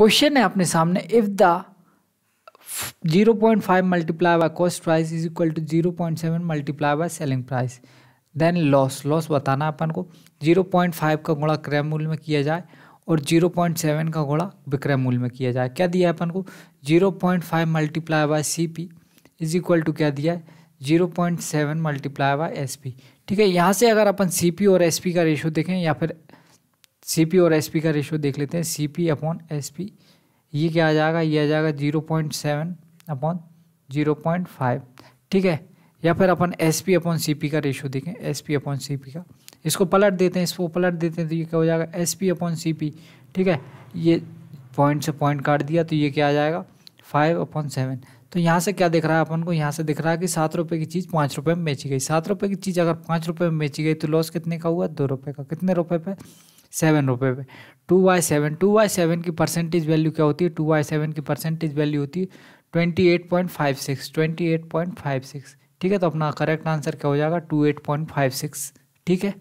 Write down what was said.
Question है अपने सामने if the 0.5 multiply by cost price is equal to 0.7 multiply by selling price then loss loss बताना अपन को। 0.5 का गुणा क्रय मूल्य में किया जाए और 0.7 का गुणा विक्रय मूल्य में किया जाए। क्या दिया है अपन को? 0.5 multiply by C P is equal to क्या दिया है? 0.7 मल्टीप्लाई बाय एस पी ठीक है, यहाँ से अगर अपन सी पी और एस पी का रेशो देखें या फिर सी पी और एस पी का रेशो देख लेते हैं। C P upon S P ये क्या आ जाएगा? ये आ जाएगा zero point seven upon zero point five ठीक है? या फिर अपन S P upon C P का रेशो देखें। S P upon C P का। इसको पलट देते हैं, इसको पलट देते हैं तो ये क्या हो जाएगा? S P upon C P ठीक है? ये पॉइंट से पॉइंट काट दिया तो ये क्या आ जाएगा? फाइव अपॉन सेवन तो यहाँ से क्या दिख रहा है अपन को? यहाँ से दिख रहा है कि सात रुपये की चीज़ पाँच रुपये में बेची गई। सात रुपये की चीज़ अगर पाँच रुपये में बेची गई तो लॉस कितने का हुआ? दो रुपये का। कितने रुपये पे? सेवन रुपये पे। Two by seven, two by seven की परसेंटेज वैल्यू क्या होती है? टू बाई सेवन की परसेंटेज वैल्यू होती है twenty eight point five six twenty eight point five six ठीक है तो अपना करेक्ट आंसर क्या हो जाएगा? Two eight point five six ठीक है?